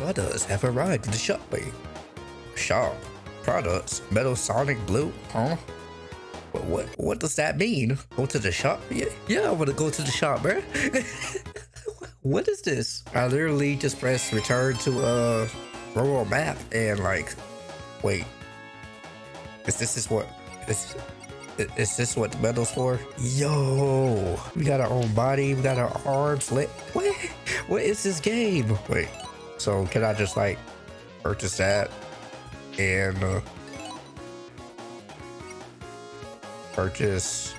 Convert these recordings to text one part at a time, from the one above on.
products have arrived in the shop. Shop products, Metal Sonic Blue, huh? What, what what does that mean? Go to the shop? Yeah, yeah I want to go to the shop, bro. what is this? I literally just pressed return to a uh, world map and like, wait, is this is what is is this what the medal's for? Yo, we got our own body, we got our arms. Lit. What? What is this game? Wait, so can I just like purchase that and uh, purchase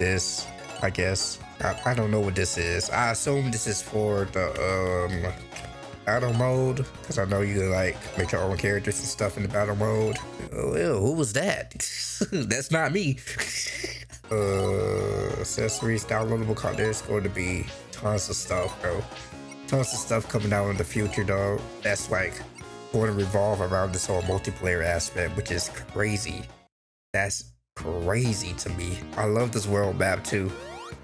this? I guess. I, I don't know what this is. I assume this is for the um battle mode because I know you can like make your own characters and stuff in the battle mode. Oh, ew, who was that? That's not me. uh, accessories, downloadable content. There's going to be tons of stuff, bro. Tons of stuff coming out in the future, though. That's like going to revolve around this whole multiplayer aspect, which is crazy. That's crazy to me. I love this world map too.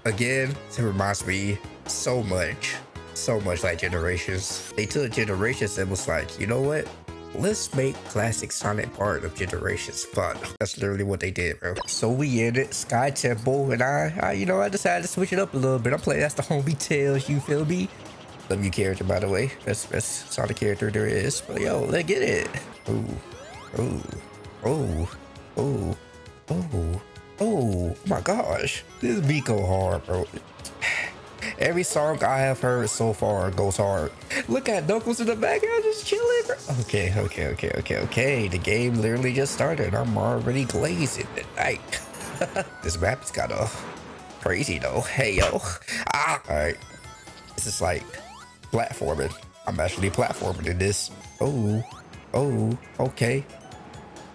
Again, it reminds me so much so much like Generations. They took Generations and was like, you know what? Let's make classic Sonic part of Generations fun. That's literally what they did, bro. So we it, Sky Temple, and I, I, you know, I decided to switch it up a little bit. I'm playing that's the homie Tails, you feel me? Love you character, by the way. That's best, best Sonic character there is. But yo, let's get it. Ooh, ooh, ooh, ooh, ooh, oh my gosh. This beat go hard, bro. Every song I have heard so far goes hard. Look at Knuckles in the background just chilling. Okay, okay, okay, okay, okay. The game literally just started. I'm already glazing at night. this map is kind of crazy though. Hey yo. Ah. All right. This is like platforming. I'm actually platforming in this. Oh, oh, okay.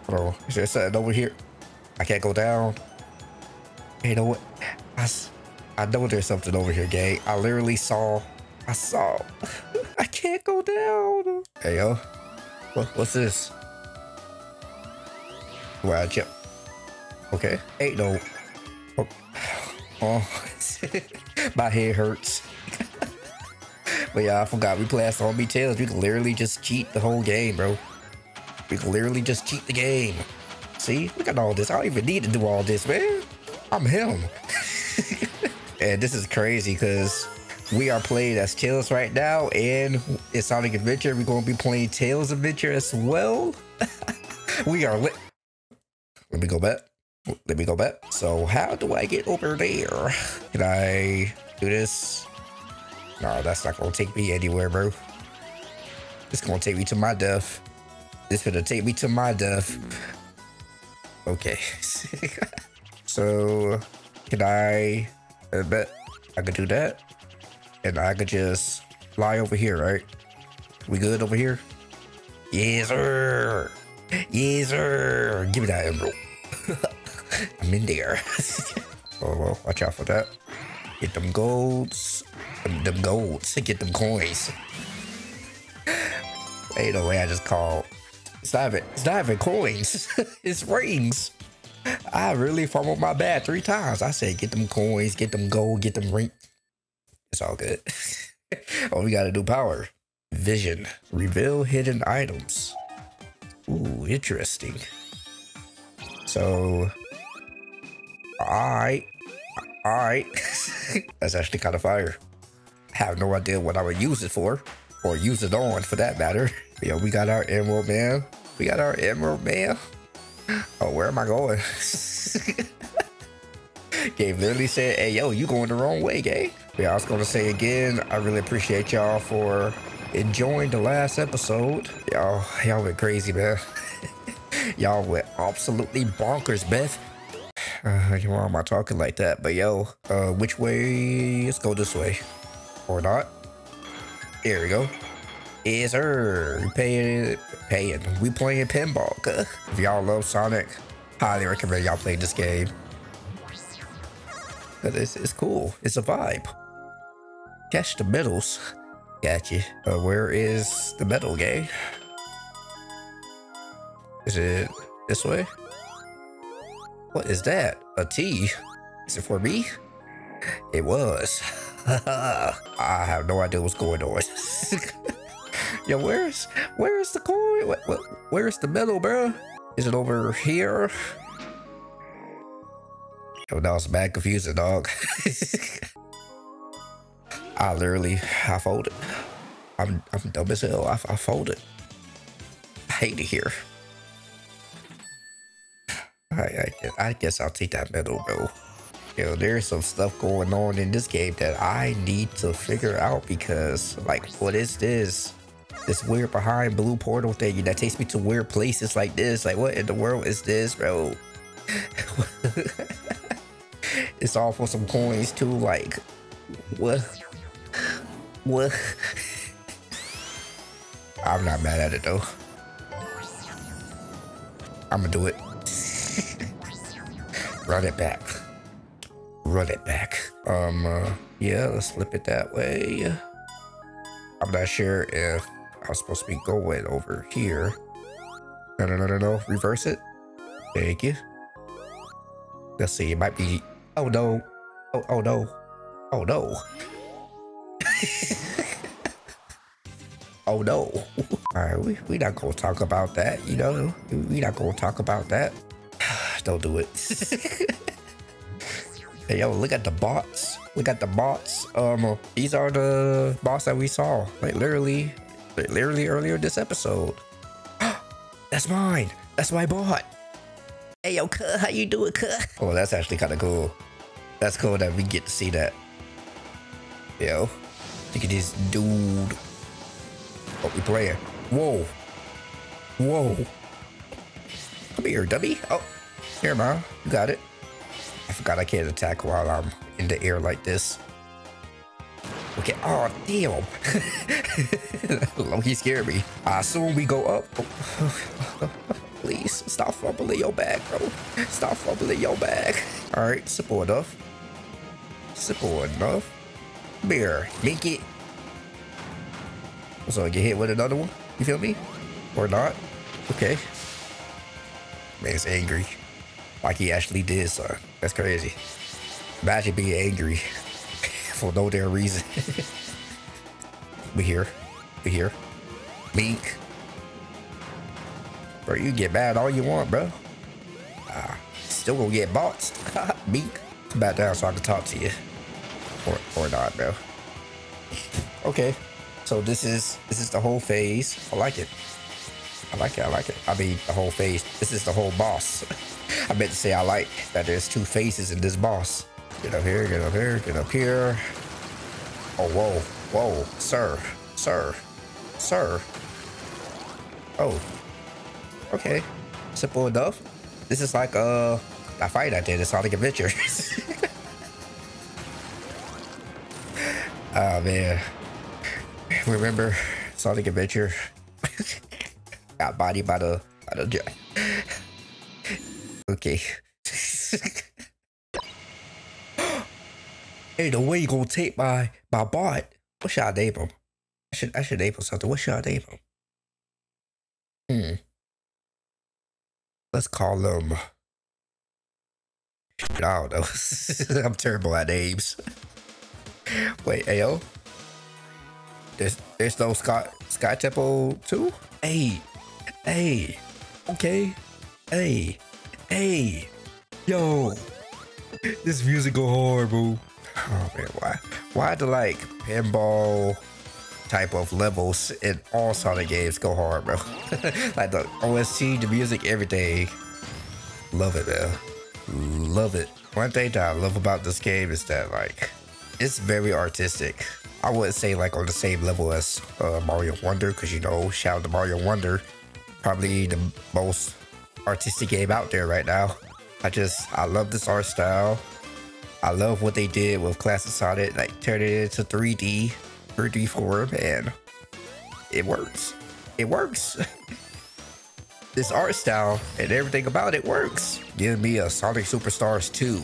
Hold on. Is there something over here? I can't go down. Hey, you know what? I, I know there's something over here, gang. I literally saw, I saw. I can't go down. Hey, yo. What, what's this? Where I jump? Okay. Ain't no. Oh. oh. My head hurts. but yeah, I forgot. We play as Zombie Tails. We can literally just cheat the whole game, bro. We can literally just cheat the game. See? Look at all this. I don't even need to do all this, man. I'm him. And this is crazy because we are playing as Tails right now, and in Sonic Adventure, we're going to be playing Tails Adventure as well. we are lit. Let me go back. Let me go back. So how do I get over there? Can I do this? No, that's not gonna take me anywhere, bro. It's gonna take me to my death. This gonna take me to my death. Okay. so, can I I bet I could do that. And I could just fly over here, right? We good over here? Yes, sir. Yes, sir. Give me that emerald. I'm in there. oh, well, watch out for that. Get them golds. Them, them to Get them coins. Ain't no way I just called. It's not even, it's not even coins. it's rings. I really fumbled my bad three times. I said, get them coins, get them gold, get them ring. It's all good. oh, we got to do power. Vision. Reveal hidden items. Ooh, interesting. So, alright. Alright. That's actually kind of fire. Have no idea what I would use it for. Or use it on, for that matter. Yeah, we got our Emerald Man. We got our Emerald Man. Oh, where am I going? Gabe literally said, hey, yo, you going the wrong way, Gabe. Yeah, I was going to say again, I really appreciate y'all for enjoying the last episode. Y'all, y'all went crazy, man. y'all went absolutely bonkers, Beth. Uh, why am I talking like that? But yo, uh, which way? Let's go this way. Or not. Here we go. Yes, sir. We paying, paying. We playing pinball. If y'all love Sonic, highly recommend y'all play this game. But it's, it's cool. It's a vibe. Catch the medals. Gotcha. Uh, where is the medal game? Is it this way? What is that? A T? Is it for me? It was. I have no idea what's going on. Yo, where's where's the coin? Where, where, where's the medal, bro? Is it over here? Yo, that was bad confusing, dog. I literally, I folded. I'm, I'm dumb as hell. I, I folded. I hate it here. I, I, I guess I'll take that medal, bro. Yo, there's some stuff going on in this game that I need to figure out because, like, what is this? This weird behind blue portal thing that takes me to weird places like this. Like, what in the world is this, bro? it's all for some coins too. Like, what? What? I'm not mad at it though. I'm gonna do it. Run it back. Run it back. Um, uh, yeah, let's flip it that way. I'm not sure if I'm supposed to be going over here. No, no, no, no, no. Reverse it. Thank you. Let's see. It might be. Oh no. Oh, oh no. Oh no. oh no. All right, we we not gonna talk about that. You know, we not gonna talk about that. Don't do it. hey yo, look at the bots. Look at the bots. Um, these are the bots that we saw. Like literally, literally earlier this episode. that's mine. That's my bot. Hey yo, cuh, how you doing, cuh? Oh, that's actually kind of cool. That's cool that we get to see that. Yo, look at this dude. What we playing? Whoa. Whoa. Come here, dummy. Oh, here, man. You got it. Forgot I can't attack while I'm in the air like this. Okay. Oh, damn. He scared me. I assume we go up. Please stop fumbling your bag, bro. Stop fumbling your bag. All right, simple enough. Simple enough. Beer, make it. So I get hit with another one. You feel me? Or not? Okay. Man's angry. Like he actually did, son. That's crazy. Imagine being angry for no damn reason. we here. We here. Mink. Bro, you get mad all you want, bro. Uh, still gonna get bots. Mink. Come back down so I can talk to you. Or, or not, bro. Okay. So this is this is the whole phase. I like it. I like it. I like it. I mean, the whole phase. This is the whole boss. I meant to say I like that there's two faces in this boss. Get up here, get up here, get up here. Oh, whoa, whoa, sir, sir, sir. Oh, okay. Simple enough. This is like uh, a fight I did in Sonic Adventure. oh, man. Remember Sonic Adventure? Got bodied by the, by the Okay. hey, the way you gonna take my my bot? What should I name him? I should I should name him something. What should I name him? Hmm. Let's call him. I don't know. I'm terrible at names. Wait, Ayo. There's there's no Scott Sky Temple too. Hey, hey, okay, hey. Hey, yo, this music go hard, bro. Oh man, why, why the like pinball type of levels in all Sonic games go hard, bro? like the OST, the music, everything. Love it, man. Love it. One thing that I love about this game is that like it's very artistic. I wouldn't say like on the same level as uh, Mario Wonder, because you know, shout out to Mario Wonder, probably the most artistic game out there right now. I just, I love this art style. I love what they did with Classic Sonic, like turn it into 3D, 3D form, and it works. It works. this art style and everything about it works. Give me a Sonic Superstars 2.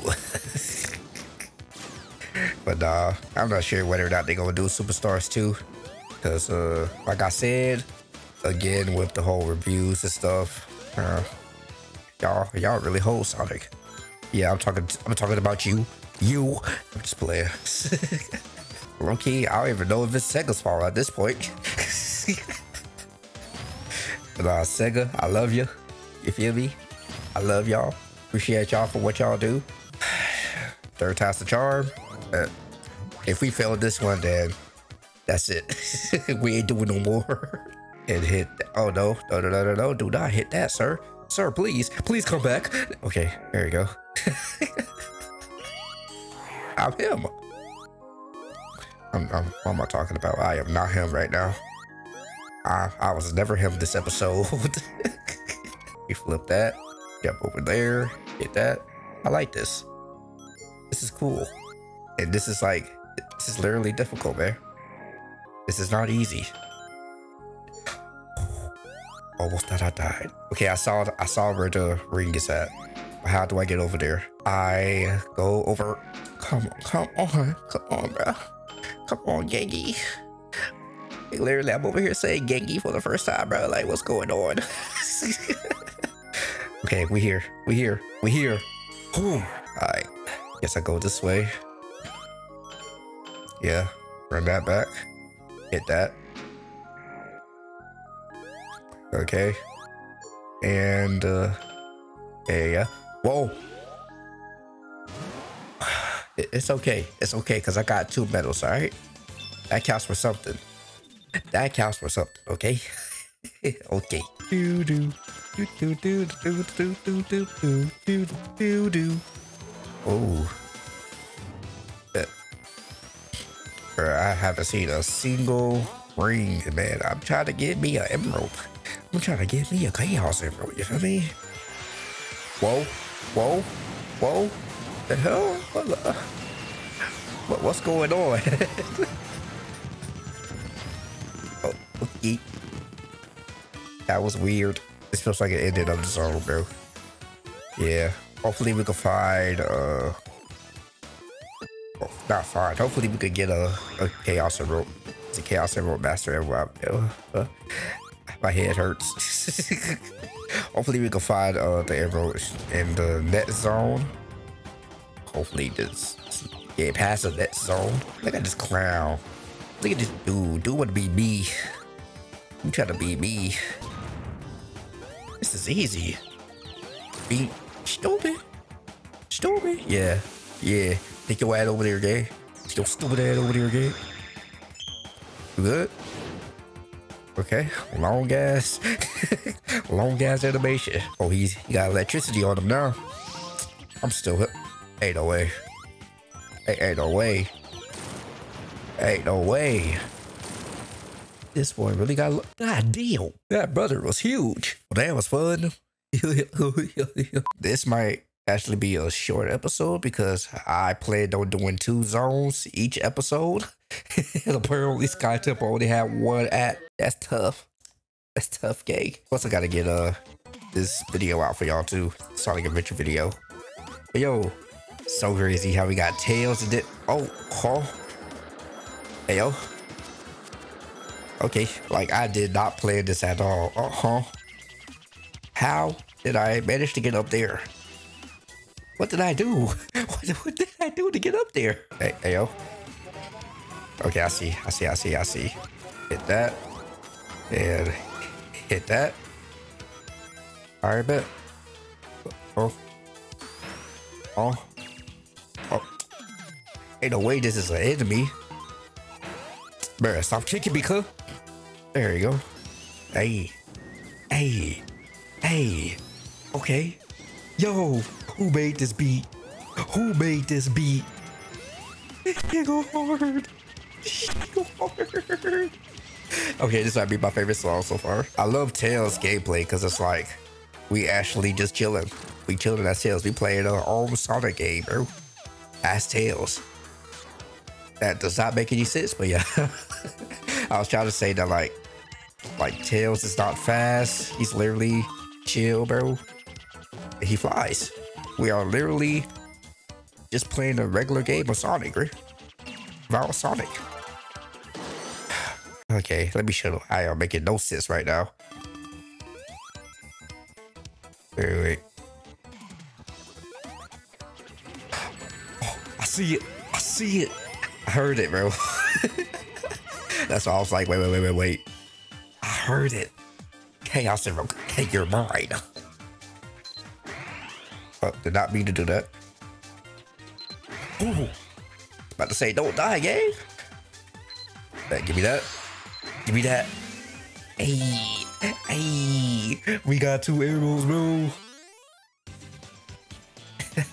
but uh, I'm not sure whether or not they're gonna do Superstars 2. Cause uh, like I said, again with the whole reviews and stuff, uh, Y'all, y'all really hold Sonic. Yeah, I'm talking. I'm talking about you. You. Just playing. Low I don't even know if it's Sega's fault at this point. But uh, Sega, I love you. You feel me? I love y'all. Appreciate y'all for what y'all do. Third time's the charm. Uh, if we fail this one, then that's it. we ain't doing no more. and hit. Oh no, no, no, no, no, no! Do not hit that, sir. Sir, please, please come back. Okay, there you go. I'm him. I'm, I'm, what am I talking about? I am not him right now. I, I was never him this episode. we flip that, jump over there, get that. I like this. This is cool. And this is like, this is literally difficult, man. This is not easy. Oh, Almost thought I died. Okay, I saw I saw where the ring is at. How do I get over there? I go over. Come on, come on, come on, bro. Come on, Genki. Literally, I'm over here saying Genki for the first time, bro. Like, what's going on? okay, we here. We here. We here. Alright. Guess I go this way. Yeah. Run that back. Hit that. Okay. And, uh, yeah, yeah. Whoa. It's okay. It's okay, because I got two medals, all right? That counts for something. That counts for something, okay? okay. Do do do do do do do do do do do do do. Oh. I haven't seen a single ring, man. I'm trying to get me an emerald. I'm trying to get me a chaos emerald, you feel me? Whoa, whoa, whoa. The hell? What, the, what what's going on? oh, okay. That was weird. This feels like it ended of the zone, bro. Yeah. Hopefully we can find uh oh, not find. Hopefully we could get a, a chaos emerald. It's a chaos emerald master emerald. Uh, my head hurts. Hopefully we can find uh, the emerald in the net zone. Hopefully this get past the net zone. Look at this clown. Look at this dude. Dude want to be me. You trying to be me. This is easy. Be stupid. Stupid. Yeah. Yeah. Take your ass over there, gay. Your stupid ass over there, gay. Good. Okay, long gas, long gas animation. Oh, he's he got electricity on him now. I'm still hit. Ain't no way. Ain't, ain't no way. Ain't no way. This boy really got. God damn, that brother was huge. Well, that was fun. this might actually be a short episode because I planned on doing two zones each episode. and apparently Sky Temple only had one at. That's tough. That's tough, gang. Plus I gotta get uh this video out for y'all too. Sonic Adventure video. But yo, so crazy how we got tails and it. Oh, huh. Hey yo. Okay, like I did not plan this at all. Uh huh. How did I manage to get up there? What did I do? What, what did I do to get up there? Hey, hey, yo. Okay, I see. I see. I see. I see. Hit that. And hit that. All right, bet. Oh. Oh. Oh. Ain't no way this is an enemy. Bruh, stop kicking me, cuz. There you go. Hey. Hey. Hey. Okay. Yo, who made this beat? Who made this beat? Go hard. Go hard. Okay, this might be my favorite song so far. I love Tails gameplay because it's like we actually just chilling. We chilling as Tails. We playing our own Sonic game, bro. As Tails. That does not make any sense, but yeah. I was trying to say that like like Tails is not fast. He's literally chill, bro he flies. We are literally just playing a regular game of Sonic, right? About Sonic. Okay, let me show you. I am making no sense right now. Wait, wait. Oh, I see it. I see it. I heard it, bro. That's why I was like, wait, wait, wait, wait, wait. I heard it. Chaos hey, you're mine. Did not mean to do that. Ooh. About to say, don't die, gang. Right, give me that. Give me that. Hey, hey, we got two arrows, bro.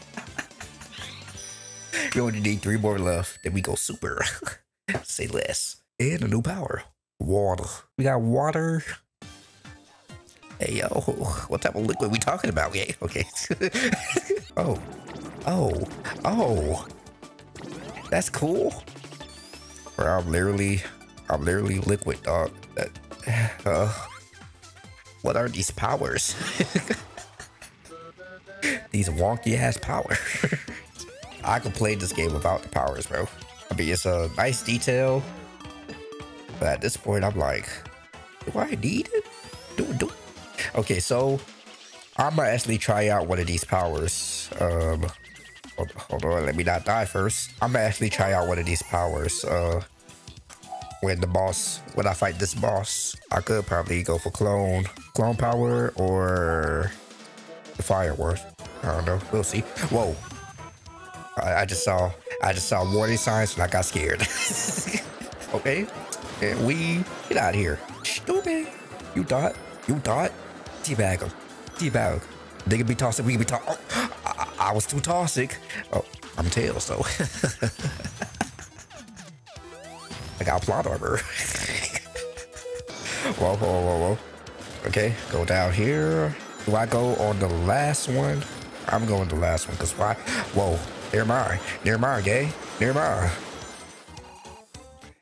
we only need three more left. Then we go super. Say less. And a new power. Water. We got water. Hey yo, what type of liquid we talking about? Yeah, okay. oh, oh, oh. That's cool. Bro, I'm literally, I'm literally liquid, dog. Uh, what are these powers? these wonky ass powers. I could play this game without the powers, bro. I mean, it's a nice detail, but at this point, I'm like, do I need it? Do do. Okay, so I'm gonna actually try out one of these powers. Um, hold, hold on, let me not die first. I'm gonna actually try out one of these powers. Uh, when the boss, when I fight this boss, I could probably go for clone, clone power, or the fireworks. I don't know. We'll see. Whoa. I, I just saw, I just saw warning signs and I got scared. okay. And we get out of here. Stupid. You thought, you thought, teabag teabag. They could be toxic. We could be toxic. Oh, I, I was too toxic. Oh, I'm tails though. I got plot armor. whoa, whoa, whoa, whoa. Okay, go down here. Do I go on the last one? I'm going the last one because why? Whoa, near mine. Near mine, gay. Near mine.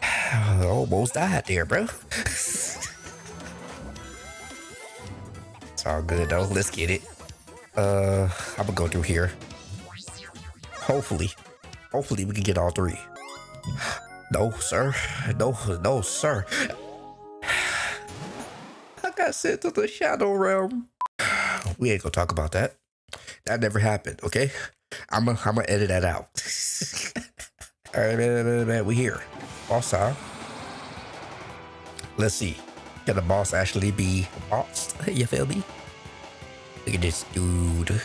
Almost died there, bro. all good though. Let's get it. Uh, I'm gonna go through here. Hopefully, hopefully we can get all three. No, sir. No, no, sir. I got sent to the Shadow Realm. We ain't gonna talk about that. That never happened, okay? I'm gonna I'm edit that out. All right, man, man, man, we here. Boss time. Let's see. Can the boss actually be bossed? You feel me? Look at this dude.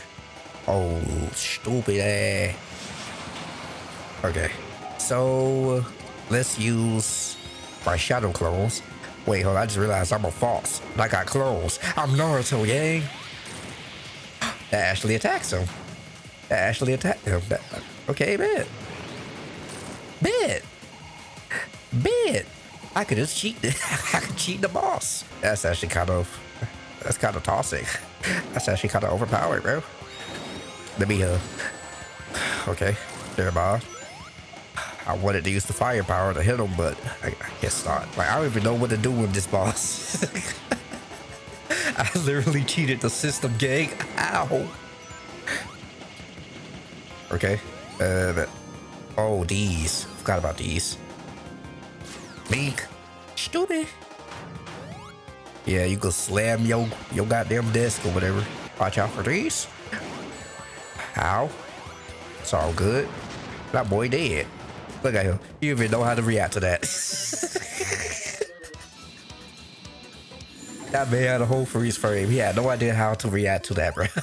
Oh, stupid. Okay. So let's use my shadow clones. Wait, hold on, I just realized I'm a false. I got clones. I'm Naruto, gang. That actually attacks him. That actually attacked him. That, okay, bet. Bet. Bet. I could just cheat. I could cheat the boss. That's actually kind of, that's kind of toxic. That's actually kind of overpowered, bro. Let me, uh, okay, there, boss. I wanted to use the firepower to hit him, but I, I guess not. Like, I don't even know what to do with this boss. I literally cheated the system, gang. Ow. Okay. Uh, but, oh, these. Forgot about these. Meek. Stupid. Yeah, you could slam your, your goddamn desk or whatever. Watch out for these. Ow. It's all good. That boy dead. Look at him. You even know how to react to that. that man had a whole freeze frame. He had no idea how to react to that, bro.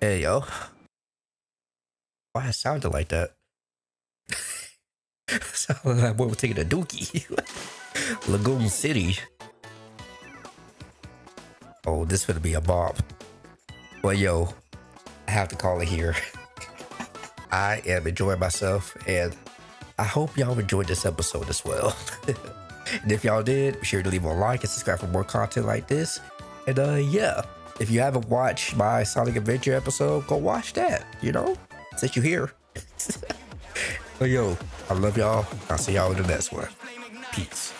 hey, yo. Why it sounded like that? Like we were taking a dookie. Lagoon City. Oh, this gonna be a bob. Well, yo, I have to call it here. I am enjoying myself, and I hope y'all enjoyed this episode as well. and if y'all did, be sure to leave a like and subscribe for more content like this. And uh, yeah, if you haven't watched my Sonic Adventure episode, go watch that. You know, since you're here. but yo, I love y'all. I'll see y'all in the next one. Peace.